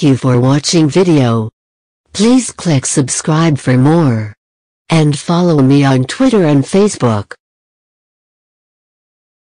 Thank you for watching video. Please click subscribe for more. And follow me on Twitter and Facebook.